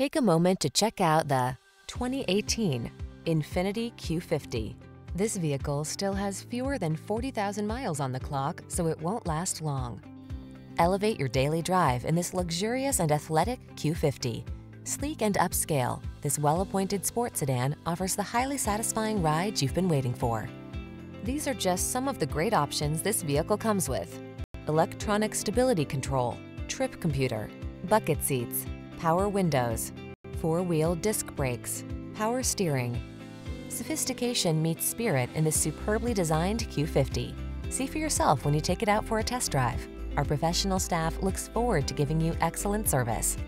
Take a moment to check out the 2018 Infiniti Q50. This vehicle still has fewer than 40,000 miles on the clock, so it won't last long. Elevate your daily drive in this luxurious and athletic Q50. Sleek and upscale, this well-appointed sports sedan offers the highly satisfying ride you've been waiting for. These are just some of the great options this vehicle comes with. Electronic stability control, trip computer, bucket seats, power windows, four-wheel disc brakes, power steering. Sophistication meets spirit in this superbly designed Q50. See for yourself when you take it out for a test drive. Our professional staff looks forward to giving you excellent service.